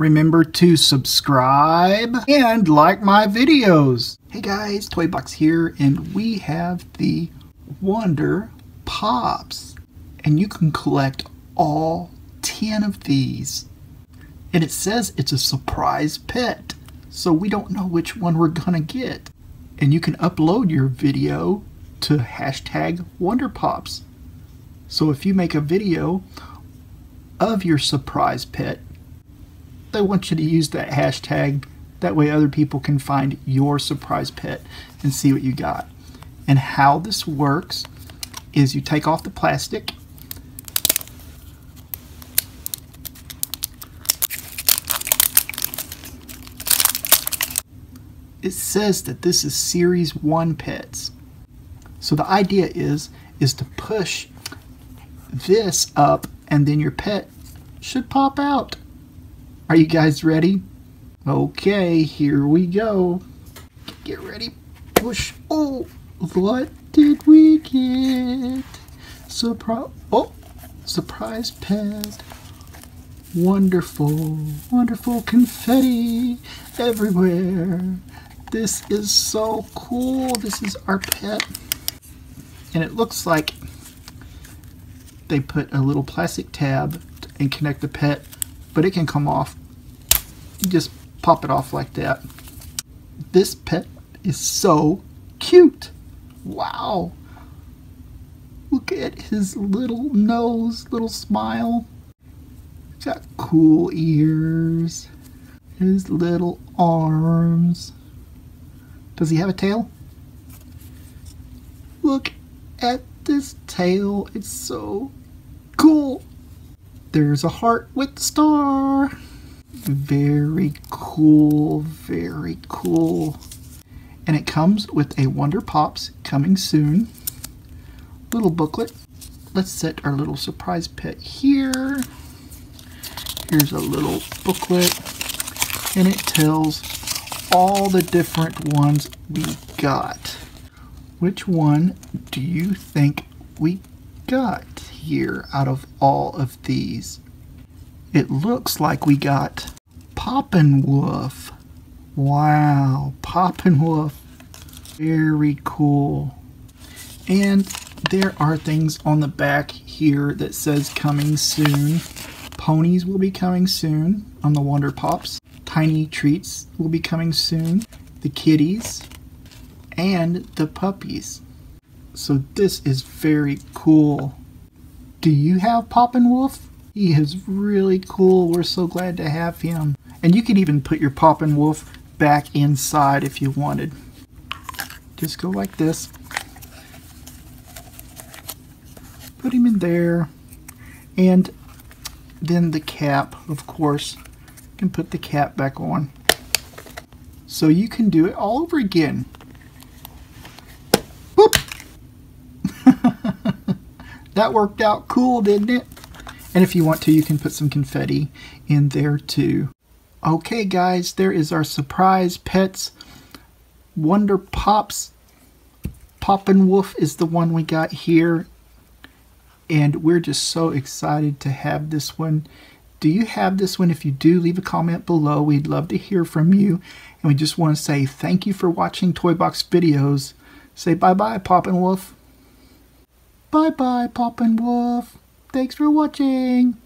Remember to subscribe and like my videos. Hey guys, Toybox here, and we have the Wonder Pops. And you can collect all 10 of these. And it says it's a surprise pet, so we don't know which one we're gonna get. And you can upload your video to hashtag Wonder Pops. So if you make a video of your surprise pet, they want you to use that hashtag. That way other people can find your surprise pet and see what you got. And how this works is you take off the plastic it says that this is series 1 pets. So the idea is is to push this up and then your pet should pop out. Are you guys ready? Okay, here we go. Get ready. Push. Oh, what did we get? Surprise. Oh, surprise pet. Wonderful, wonderful confetti everywhere. This is so cool. This is our pet. And it looks like they put a little plastic tab and connect the pet, but it can come off you just pop it off like that. This pet is so cute. Wow. Look at his little nose, little smile. He's got cool ears. His little arms. Does he have a tail? Look at this tail. It's so cool. There's a heart with the star. Very cool, very cool. And it comes with a Wonder Pops coming soon. Little booklet. Let's set our little surprise pet here. Here's a little booklet. And it tells all the different ones we got. Which one do you think we got here out of all of these? It looks like we got Poppenwolf. Wow, Poppenwolf. Very cool. And there are things on the back here that says coming soon. Ponies will be coming soon on the Wonder Pops. Tiny treats will be coming soon. The kitties and the puppies. So this is very cool. Do you have Poppin' Wolf? He is really cool. We're so glad to have him. And you can even put your Poppin' Wolf back inside if you wanted. Just go like this. Put him in there. And then the cap, of course. You can put the cap back on. So you can do it all over again. That worked out cool, didn't it? And if you want to, you can put some confetti in there too. Okay, guys, there is our surprise pets. Wonder Pops. Poppin' Wolf is the one we got here. And we're just so excited to have this one. Do you have this one? If you do, leave a comment below. We'd love to hear from you. And we just want to say thank you for watching Toy Box videos. Say bye-bye, Poppin' Wolf. Bye-bye, Pop and Wolf. Thanks for watching.